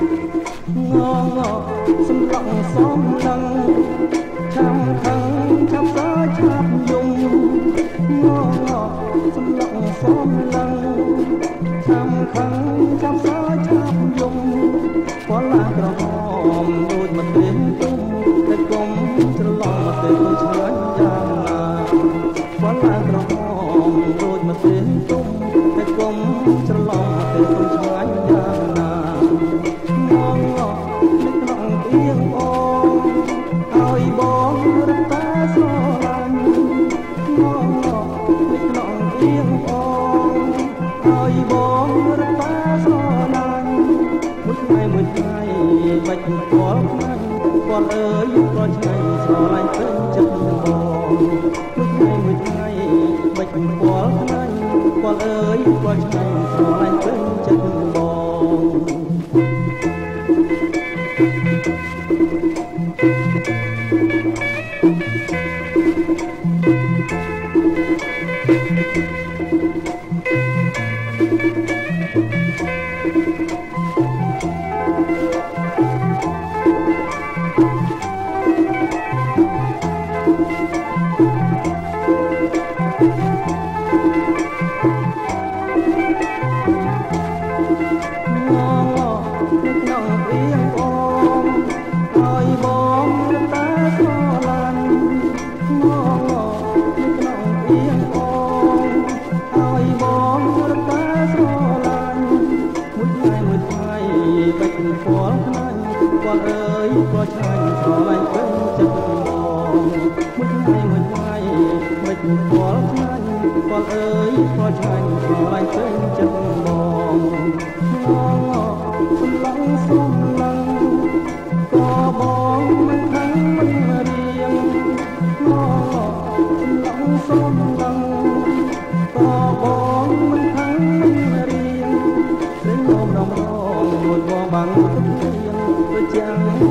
សំឡងសំឡងឆាំខឹងឆាប់សើឆាប់យំងងសំឡងសំឡងឆាំខឹងឆាប់សើឆាប់យំពលឡាក្រហមដូចមកព្រៀងទុំតែគុំច្រឡំមកទៅឆ្ងាញ់យ៉ាងណាពលឡាក្រហមដូចមកព្រៀ ថ្ងៃបាច់ពលខ្លាញ់ពលអើយក៏ឆ្ងាញ់ស្រឡាញ់ពេញចិត្តបងមួយថ្ងៃមួយថ្ងៃបាច់ពលខ្លាញ់ពលអើយក៏ឆ្ងាញ់ស្រឡាញ់ពេញចិត្តបងគាត់ អើយក៏ឆ្ងាញ់ស្រឡាញ់ពេញចិត្តបង លបងបានទៀងប្រចាំ